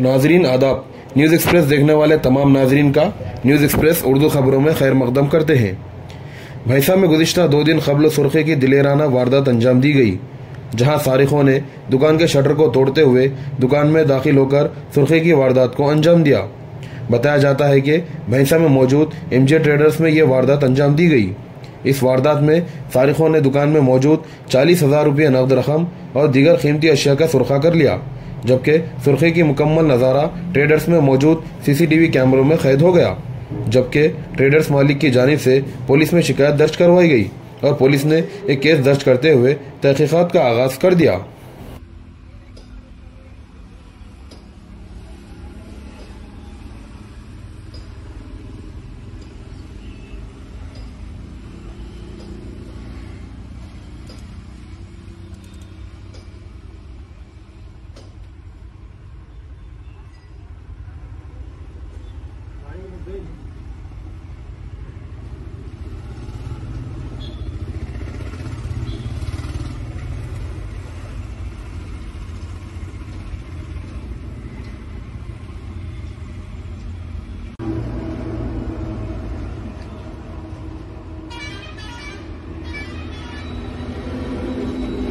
नाजरीन आदाब, news express देखने वाले तमाम नाजरीन का न्यूज़ एक्सप्रेस उर्दू खबरों में खैर मकदम करते हैं। भैंसा में गुजशत दो दिन कबल सुरखे की दिलेराना वारदात अंजाम दी गई, जहाँ सारिखों ने दुकान के शटर को तोड़ते हुए दुकान में दाखिल होकर सुरखे की वारदात को अंजाम दिया। बताया जाता है कि भैंसा में मौजूद एमजे ट्रेडर्स में यह वारदात अंजाम दी गई। इस वारदात में सारिखों ने दुकान में मौजूद चालीस हज़ार रुपये नकद रकम और दीगर कीमती अशिया का सुरखा कर लिया। जबकि सुर्खी की मुकम्मल नज़ारा ट्रेडर्स में मौजूद सीसीटीवी कैमरों में कैद हो गया, जबकि ट्रेडर्स मालिक की जानब से पुलिस में शिकायत दर्ज करवाई गई और पुलिस ने एक केस दर्ज करते हुए तहकीक़ात का आगाज़ कर दिया।